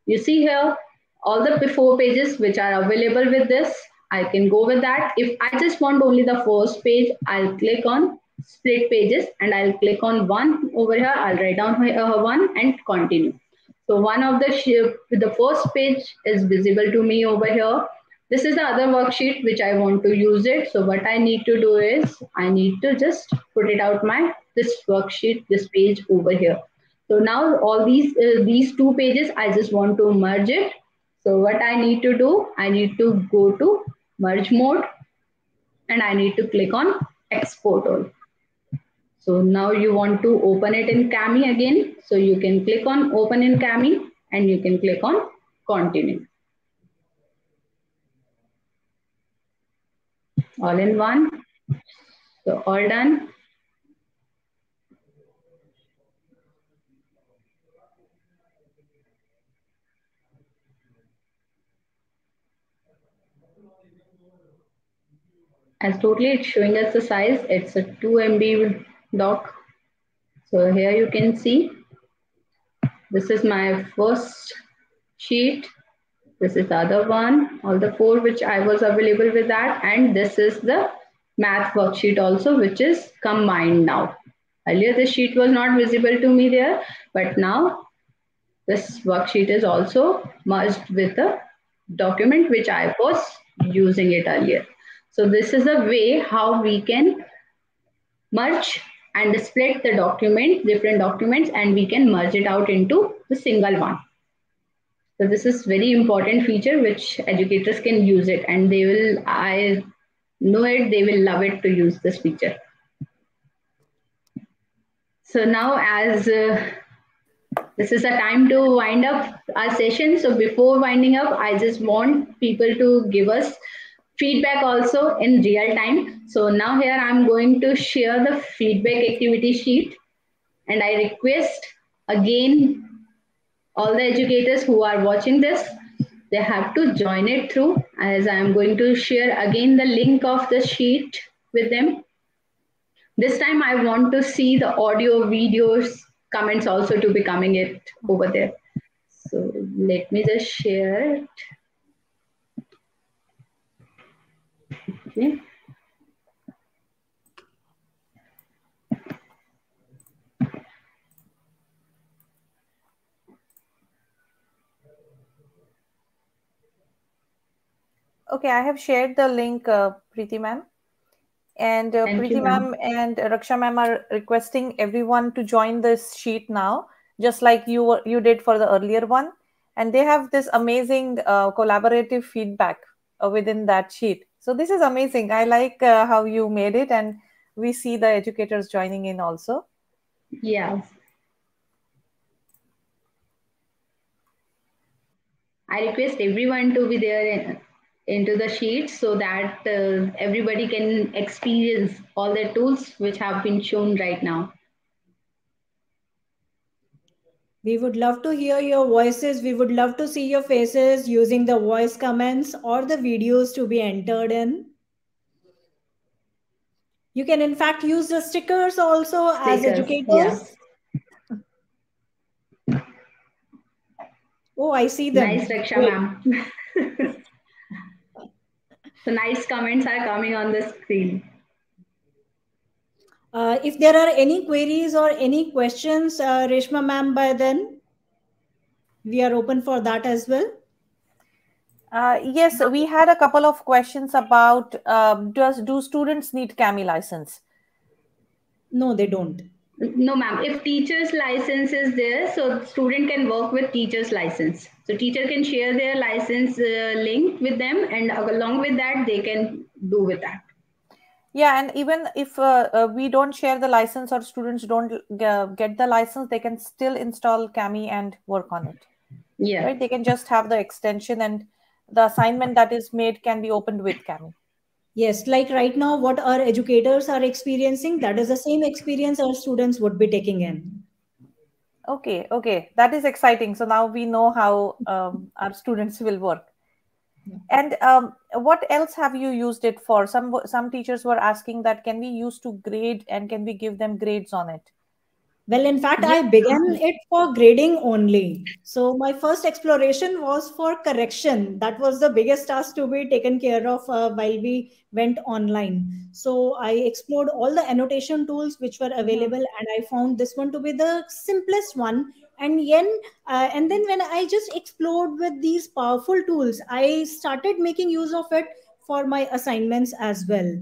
S5: You see here all the before pages which are available with this i can go with that. If i just want only the first page i'll click on split pages and I'll click on one over here. I'll write down one and continue. So one of the the first page is visible to me over here. This is the other worksheet which I want to use it. So what I need to do is I need to just put it out my this worksheet, this page over here. So now all these uh, these two pages, I just want to merge it. So what I need to do, I need to go to merge mode and I need to click on export all. So now you want to open it in Kami again. So you can click on open in Kami and you can click on continue. All in one. So all done. As totally it's showing us the size. It's a 2 MB doc. So here you can see, this is my first sheet. This is the other one, all the four which I was available with that. And this is the math worksheet also, which is combined now. Earlier, the sheet was not visible to me there, but now this worksheet is also merged with the document which I was using it earlier. So this is a way how we can merge and split the document, different documents, and we can merge it out into the single one. So this is very important feature which educators can use it and they will, I know it, they will love it to use this feature. So now as uh, this is a time to wind up our session. So before winding up, I just want people to give us feedback also in real time. So now here I'm going to share the feedback activity sheet and I request again all the educators who are watching this, they have to join it through as I'm going to share again the link of the sheet with them. This time I want to see the audio, videos, comments also to be coming it over there. So let me just share it. Okay.
S1: Okay, I have shared the link, uh, Preeti ma'am. And uh, Preeti ma'am ma and Raksha ma'am are requesting everyone to join this sheet now, just like you were, you did for the earlier one. And they have this amazing uh, collaborative feedback uh, within that sheet. So this is amazing. I like uh, how you made it, and we see the educators joining in also.
S5: Yeah. I request everyone to be there in, into the sheet so that uh, everybody can experience all the tools which have been shown right now.
S4: We would love to hear your voices. We would love to see your faces using the voice comments or the videos to be entered in. You can, in fact, use the stickers also stickers, as educators. Yeah. Oh, I see them.
S5: Nice, Raksha ma'am. so nice comments are coming on the screen.
S4: Uh, if there are any queries or any questions, uh, Reshma ma'am, by then, we are open for that as well.
S1: Uh, yes, we had a couple of questions about um, does do students need Kami license?
S4: No, they don't.
S5: No, ma'am. If teacher's license is there, so student can work with teacher's license. So teacher can share their license uh, link with them, and along with that, they can do with that
S1: yeah and even if uh, uh, we don't share the license or students don't uh, get the license they can still install Kami and work on it.
S5: Yeah.
S1: Right? They can just have the extension and the assignment that is made can be opened with Kami.
S4: Yes like right now what our educators are experiencing that is the same experience our students would be taking in.
S1: Okay okay. That is exciting. So now we know how um, our students will work and um, what else have you used it for? Some some teachers were asking that can we use to grade and can we give them grades on it?
S4: Well, in fact, I began it for grading only. So my first exploration was for correction. That was the biggest task to be taken care of uh, while we went online. So I explored all the annotation tools which were available, and I found this one to be the simplest one and then uh, and then when i just explored with these powerful tools i started making use of it for my assignments as well.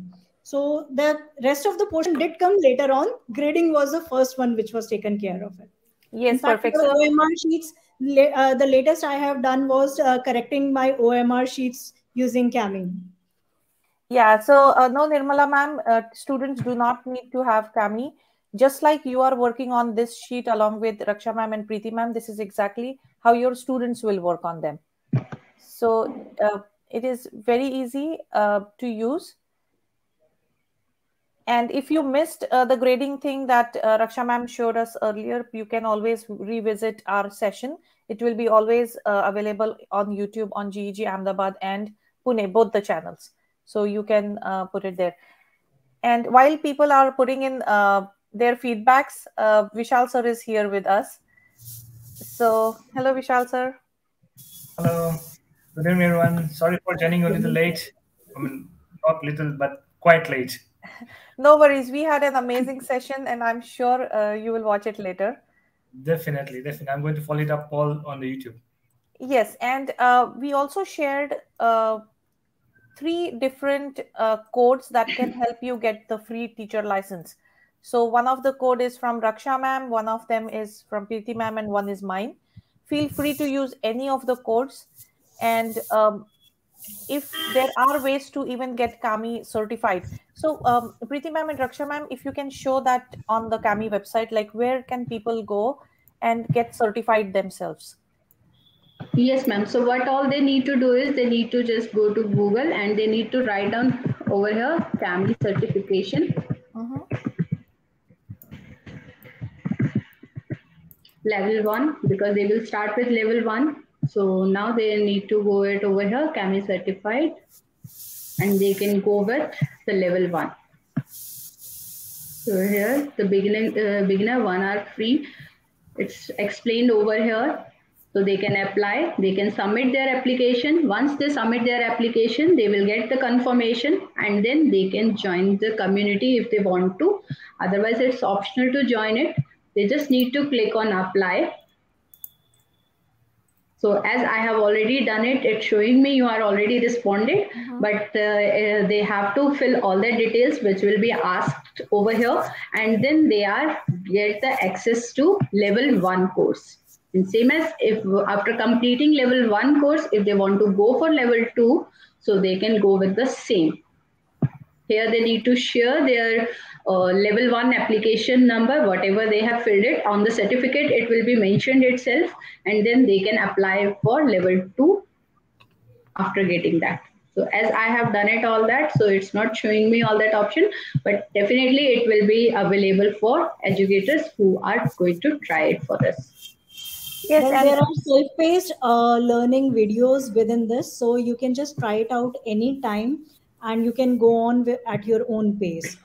S4: So the rest of the portion did come later on. Grading was the first one which was taken care of it.
S1: Yes fact, perfect.
S4: the omr sheets uh, the latest i have done was uh, correcting my omr sheets using Kami
S1: yeah so uh, no nirmala ma'am uh, students do not need to have Kami just like you are working on this sheet along with Raksha ma'am and Preeti ma'am, this is exactly how your students will work on them. So uh, it is very easy uh, to use. And if you missed uh, the grading thing that uh, Raksha ma'am showed us earlier, you can always revisit our session. It will be always uh, available on YouTube on GEG Ahmedabad and Pune, both the channels. So you can uh, put it there. And while people are putting in uh, their feedbacks. Uh, Vishal sir is here with us. So, hello, Vishal sir.
S6: Hello. Good evening, everyone. Sorry for joining a little late. I mean, not little, but quite late.
S1: no worries. We had an amazing session, and I'm sure uh, you will watch it later.
S6: Definitely, definitely. I'm going to follow it up all on the YouTube.
S1: Yes, and uh, we also shared uh, three different uh, codes that can help you get the free teacher license. So one of the code is from Raksha ma'am, one of them is from Preeti ma'am, and one is mine. Feel free to use any of the codes. And um, if there are ways to even get Kami certified. So um, Preeti ma'am and Raksha ma'am, if you can show that on the Kami website, like where can people go and get certified themselves?
S5: Yes, ma'am. So what all they need to do is they need to just go to Google and they need to write down over here Kami certification. Uh-huh. Level one because they will start with level one. So now they need to go it over here, Kami certified, and they can go with the level one. So here the beginning uh, beginner one are free. It's explained over here. So they can apply, they can submit their application. Once they submit their application, they will get the confirmation and then they can join the community if they want to. Otherwise, it's optional to join it they just need to click on apply. So as I have already done it, it's showing me you are already responded,
S1: Mhm.
S5: but uh, uh, they have to fill all the details which will be asked over here, and then they are get the access to level one course. And same as if after completing level one course, if they want to go for level two, so they can go with the same. Here they need to share their level one application number, whatever they have filled it on the certificate, it will be mentioned itself, and then they can apply for level two after getting that. So as I have done it all that, so it's not showing me all that option, but definitely it will be available for educators who are going to try it for this.
S1: Yes,
S4: Well,
S1: and
S4: there are self-paced uh, learning videos within this, so you can just try it out anytime, and you can go on wi- at your own pace.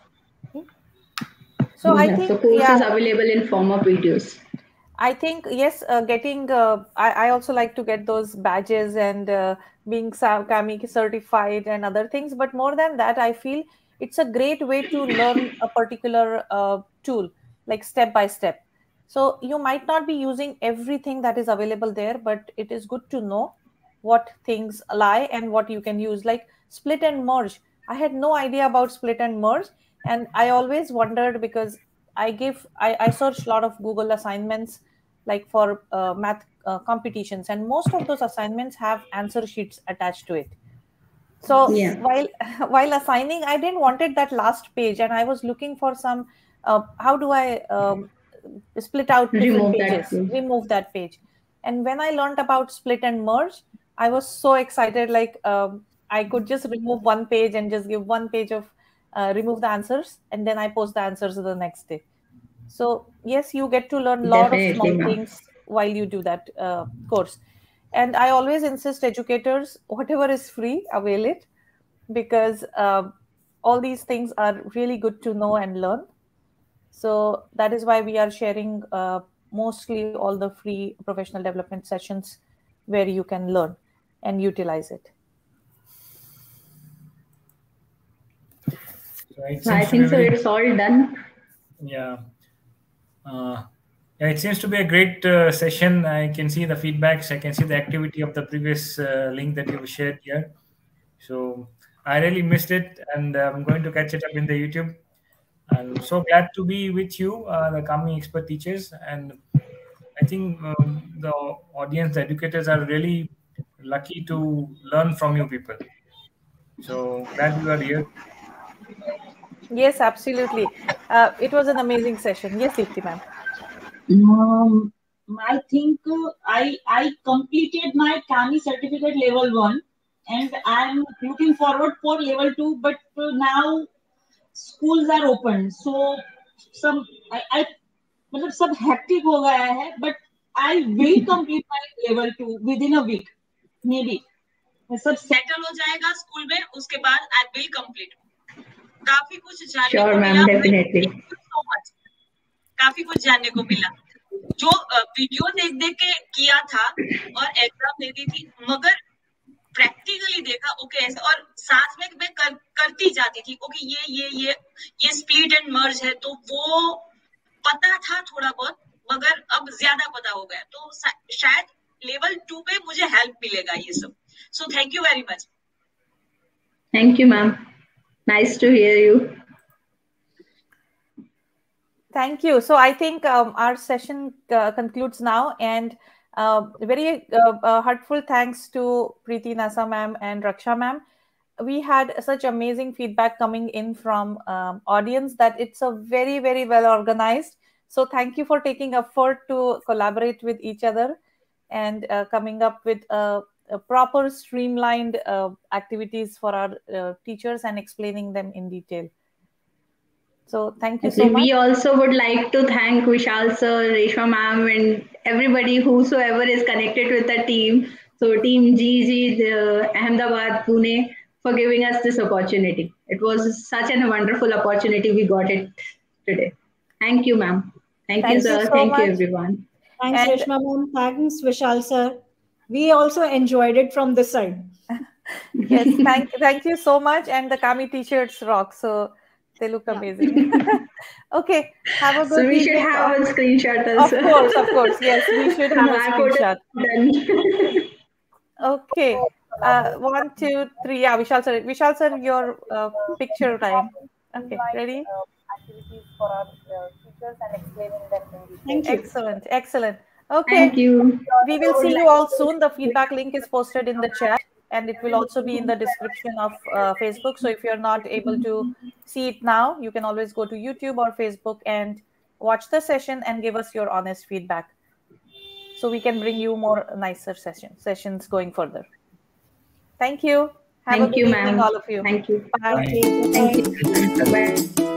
S1: So I think
S5: so course
S1: yeah,
S5: is available in form of videos.
S1: I think yes, uh, getting. Uh, I, I also like to get those badges and uh, being Kami certified and other things. But more than that, I feel it's a great way to learn a particular uh, tool, like step by step. So you might not be using everything that is available there, but it is good to know what things lie and what you can use, like split and merge. I had no idea about split and merge, and I always wondered because I give I, I search a lot of Google assignments like for uh, math uh, competitions, and most of those assignments have answer sheets attached to it. So
S5: Yeah.
S1: while while assigning, I didn't wanted that last page, and I was looking for some. Uh, how do I um, split out
S5: Remove that
S1: pages?
S5: page.
S1: Remove that page. And when I learned about split and merge, I was so excited. Like um, I could just remove one page and just give one page of uh, remove the answers, and then I post the answers the next day. So yes, you get to learn a lot of small things while you do that uh, course. And I always insist educators, whatever is free, avail it because um, all these things are really good to know and learn. So that is why we are sharing uh, mostly all the free professional development sessions where you can learn and utilize it.
S6: So it
S5: So I
S6: seems be
S5: think so.
S6: very-
S5: It's all done.
S6: Yeah. Uh, yeah, it seems to be a great uh, session. I can see the feedbacks. I can see the activity of the previous uh, link that you shared here. So I really missed it, and I'm going to catch it up in the YouTube. I'm so glad to be with you, uh, the Kami expert teachers, and I think um, the audience, the educators, are really lucky to learn from you people. So glad you are here.
S1: Yes, absolutely. Uh, it was an amazing session. Yes, Deepti ma'am.
S3: Um, I think uh, I I completed my Kami certificate level one, and I'm looking forward for level two. But uh, now schools are open, so some I, I मतलब सब hectic हो गया है. But I will complete my level two within a week, maybe. सब settle हो जाएगा school में उसके बाद आई विल कंप्लीट काफ़ी कुछ जानने
S5: Sure,
S3: को मिला।
S5: definitely.
S3: Thank you काफ़ी कुछ जानने को मिला। जो वीडियो देख देख के किया था और एग्ज़ाम दे दी थी मगर प्रैक्टिकली देखा ओके ऐसा और साथ में मैं कर, करती जाती थी ओके ये ये ये ये स्प्लिट एंड मर्ज है तो वो पता था थोड़ा बहुत मगर अब ज़्यादा पता हो गया। तो शायद लेवल टू पे मुझे हेल्प मिलेगा ये सब। So thank you very much
S5: thank you ma'am. Nice to hear you.
S1: Thank you. So I think um, our session uh, concludes now, and uh, very uh, heartful thanks to Preeti Nassa ma'am and Raksha ma'am. We had such amazing feedback coming in from um, audience that it's a very very well organized. So thank you for taking effort to collaborate with each other and uh, coming up with a proper streamlined uh, activities for our uh, teachers and explaining them in detail. So thank you so much.
S5: we also would like to thank Vishal sir, Reshma ma'am, and everybody whosoever is connected with the team. So, Team GEG, the Ahmedabad, Pune, for giving us this opportunity. It was such a wonderful opportunity we got it today. Thank you, ma'am. Thank,
S1: Thank
S5: you,
S1: you
S5: sir.
S1: so
S5: Thank
S1: much.
S5: you, everyone.
S4: Thanks,
S1: And-
S4: Reshma ma'am. Thanks, Vishal sir. We also enjoyed it from this side.
S1: yes thank thank you so much and the kami t-shirts rock so They look
S5: Yeah.
S1: amazing. okay. Have a good
S5: So we should
S1: evening.
S5: have a screenshot
S1: Of course, of course. Yes, we should have a screenshot.
S5: Done.
S1: Okay. Uh, one, two, three. Yeah, Vishal sir. Vishal sir, your uh, picture time. Okay, ready?
S7: activities for our uh, teachers and explaining them.
S4: Thank you.
S1: Excellent, excellent. Okay,
S5: Thank you.
S1: we will see you all soon. The feedback link is posted in the chat and it will also be in the description of uh, Facebook. So if you're not able to see it now, you can always go to YouTube or Facebook and watch the session and give us your honest feedback. So we can bring you more nicer session sessions going further. Thank you. Have a
S5: Thank
S1: good
S5: you,
S1: evening,
S5: ma'am.
S1: all of you.
S5: Thank you.
S1: Bye.
S6: Bye.
S5: Thank you. Bye.